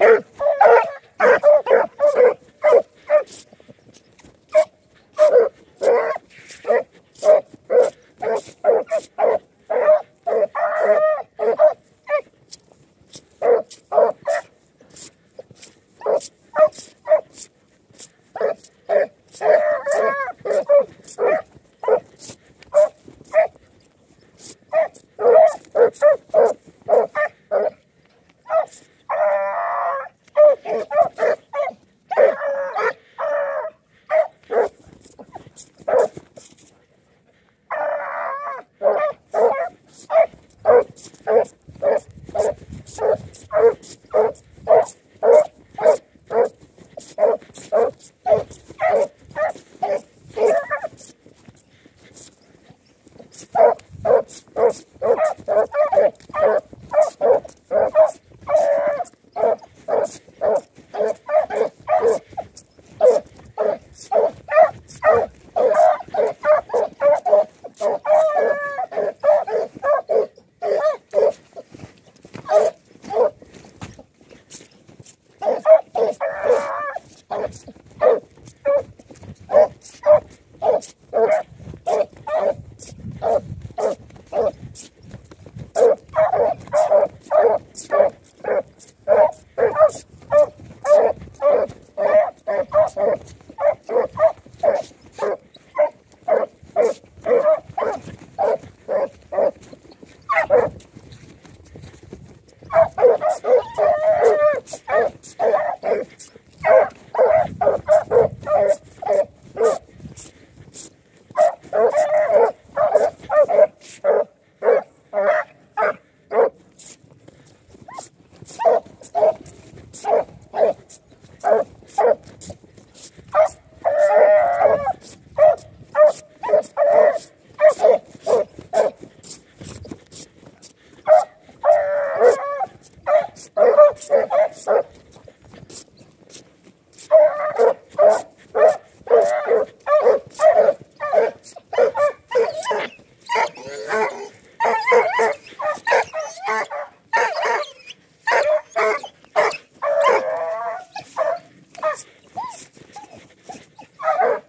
Arr! Yes. Ha ha ha!